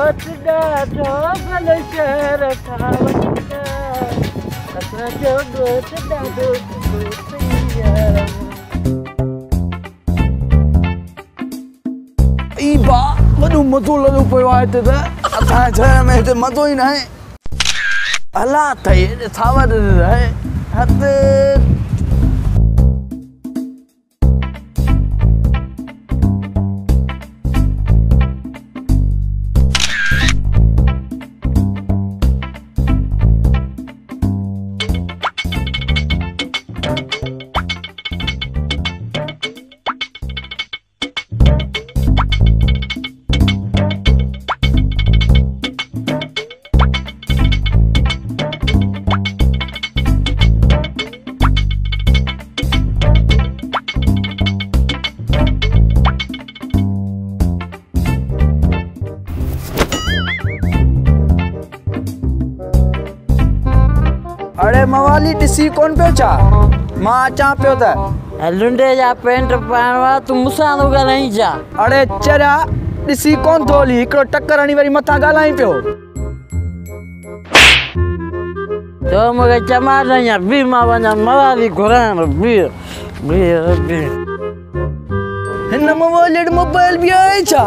ئي با وڏو مزو لڳو پيو آهي هتي ته اسان جي شهر ۾ هتي مزو ئي نه آهي هلا اٿئي هيڏي ڏسي ڪونه پيو ڇا؟ مان اچان پيو ته. لنڊي جا پينٽ پائڻو آهي تون مون سان ٿو ڳالهائين ڇا؟ اڙي چريا ڏسي ڪونه ٿو هلي؟ هڪڙو ٽڪر هڻي وري مٿان ڳالهائي پيو. تو مون کي چماٽ يا به مان وڃان موالي گهرائڻ به به به هن موبائل موبائل به آهي ڇا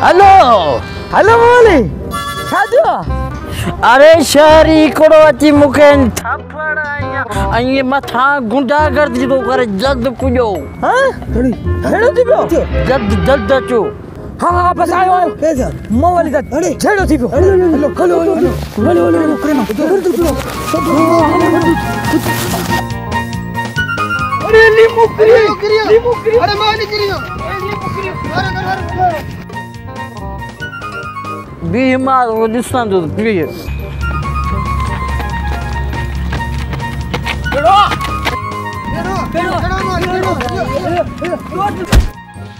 Halo, halo Moli. Halo. ارے شہری کڑو اچی مکین تھپڑ آیا ائیں متھا گنڈا کر دی تو جلد کجو ہاں گھڑی گھڑو تھی پیو جلد جلد اچو ہاں ہاں بس آیو آیو پیسا مو والی دت اڑے چھڑو تھی پیو hello hello hello hello hello کرنا گھڑ تو پیو ارے لیمو کری لیمو کری ارے کریو ارے ارے bir mal dedim, please. Pero! Pero! Pero! Pero! Pero! Pero!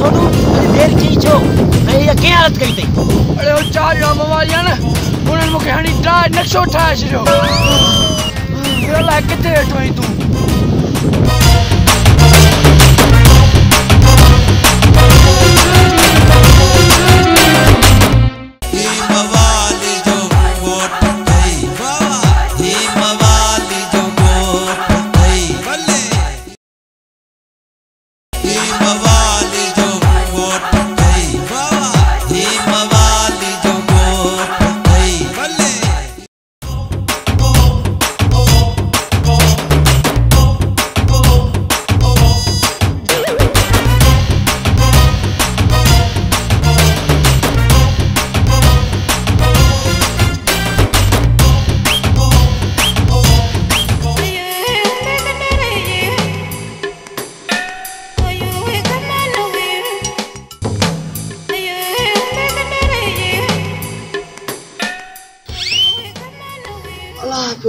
Sonu ارے دیر کی چھو نہیں یہ کیا حالت کئی تھی ارے وہ چار جو موالیاں نا انہوں نے مکہ ہنی ڈرائے نقشو اٹھایا شروع پھر اللہ کتے بیٹھو ہی تو Bye-bye.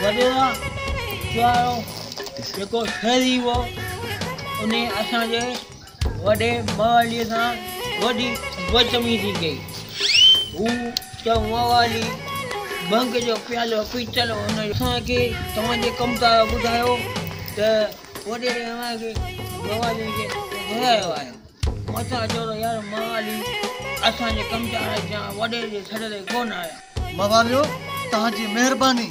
وڈرا چار شہری ہو ان کے وڈے مولی وطمین گئی وہ چلی بنگ جو پیالو پیچل تو بداؤ تو ویڈیو مولی گیا یار ماولی امدار یا وڈے کون آیا موجود تاج مہربانی